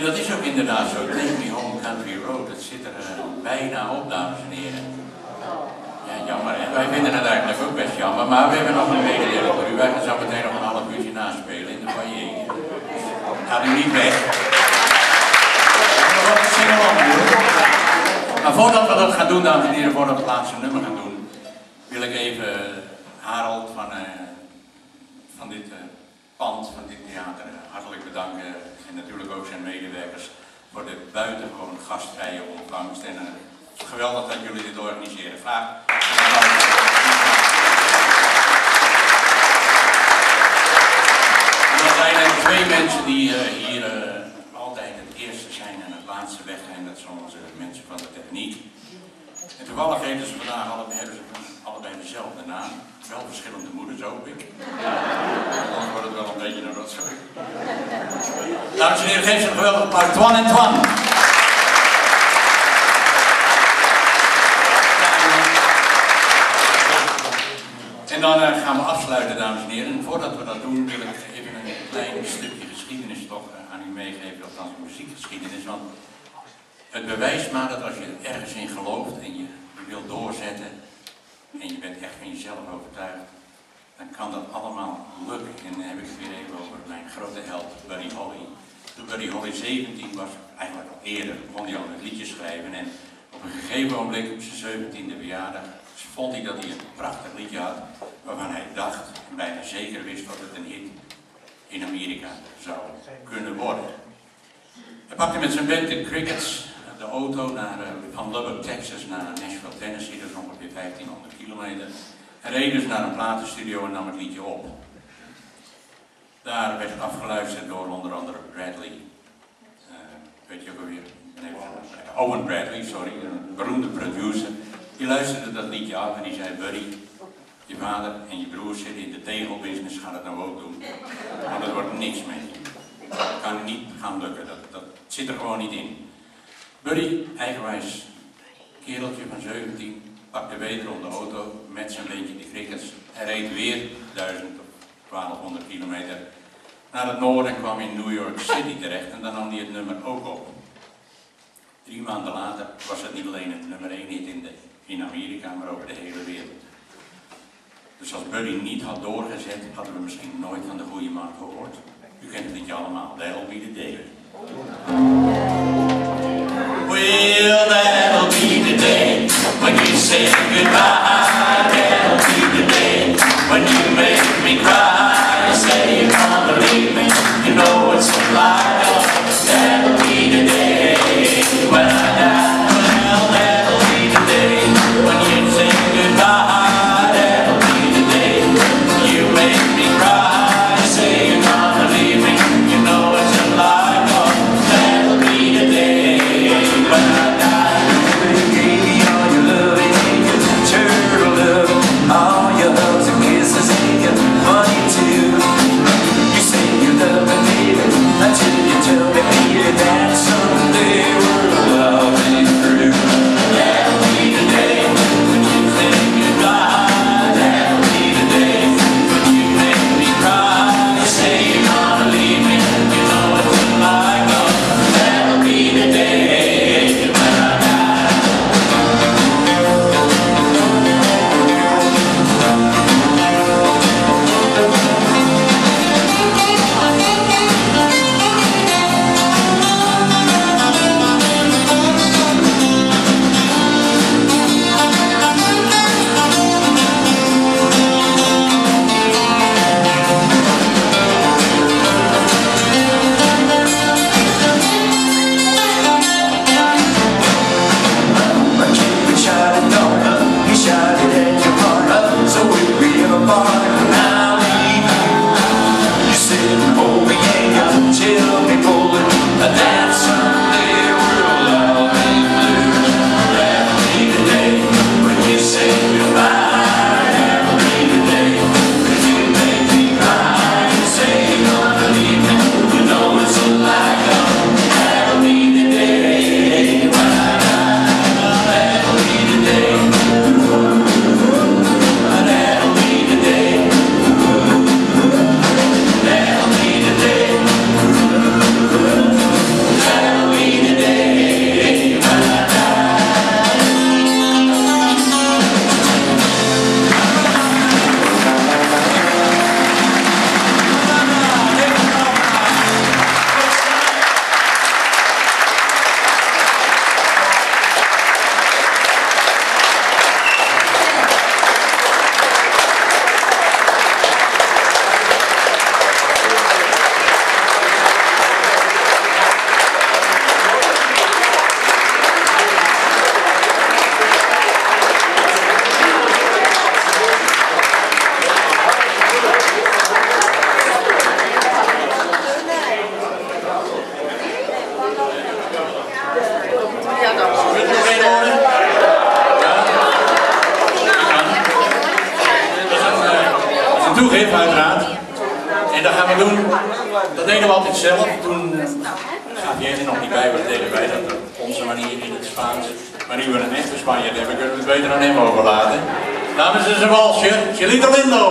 En dat is ook inderdaad zo. Take Me Home Country Road, dat zit er uh, bijna op, dames en heren. Ja, jammer. Wij vinden het eigenlijk ook best jammer, maar we hebben nog een mededeling voor u. Wij gaan zo meteen nog een half uurtje naspelen in de foyer. Gaat u niet weg. Maar voordat we dat gaan doen, dames en heren, voordat we het laatste nummer gaan doen, wil ik even Harold van, uh, van dit uh, pand, van dit theater, hartelijk bedanken. En natuurlijk ook zijn medewerkers voor de buitengewoon gastvrije ontvangst. En uh, geweldig dat jullie dit organiseren. Vraag. Er zijn er twee mensen die hier altijd het eerste zijn en het laatste weg zijn. Dat zijn onze mensen van de techniek. En toevallig ze vandaag hebben ze allebei dezelfde naam. Wel verschillende moeders, hoop ik. Dan wordt het wel een beetje een rotzooi. Dames en heren, geef ze een geweldig applaus. Twan en Twan. En dan uh, gaan we afsluiten, dames en heren. En voordat we dat doen, wil ik even een klein stukje geschiedenis toch uh, aan u meegeven, althans muziekgeschiedenis. Want het bewijst maar dat als je ergens in gelooft en je, je wilt doorzetten en je bent echt van jezelf overtuigd, dan kan dat allemaal lukken. En dan heb ik het weer even over mijn grote held Buddy Holly. Toen Buddy Holly 17 was, eigenlijk al eerder, begon hij al met liedjes schrijven. En op een gegeven moment, op zijn 17e verjaardag, vond hij dat hij een prachtig liedje had waarvan hij dacht en bijna zeker wist dat het een hit in Amerika zou kunnen worden. Hij pakte met zijn band de Crickets auto naar, uh, van Lubbock, Texas naar Nashville, Tennessee, dat is ongeveer 1500 kilometer. Hij reed dus naar een platenstudio en nam het liedje op. Daar werd het afgeluisterd door onder andere Bradley, uh, weet je ook alweer, nee, Owen Bradley, sorry, een beroemde producer. Die luisterde dat liedje af en die zei, Buddy, je vader en je broer zitten in de tegelbusiness, ga dat nou ook doen. Want dat wordt niks met je. Dat kan niet gaan lukken, dat, dat zit er gewoon niet in. Buddy, eigenwijs kereltje van 17, pakte wederom de auto met zijn beetje de crickets. Hij reed weer 1000 of 1200 kilometer naar het noorden en kwam in New York City terecht en dan nam hij het nummer ook op. Drie maanden later was het niet alleen het nummer 1 hit in, de, in Amerika, maar over de hele wereld. Dus als Buddy niet had doorgezet, hadden we misschien nooit van de goede man gehoord. U kent het allemaal, that'll be toegeven uiteraard. En dat gaan we doen, dat deden we altijd zelf. Toen Javier er nog niet bij was, deden wij dat op onze manier in het Spaans. Maar nu we een echte Spanje hebben, kunnen we het beter aan hem overlaten. Dames en heren, Chilito Lindo.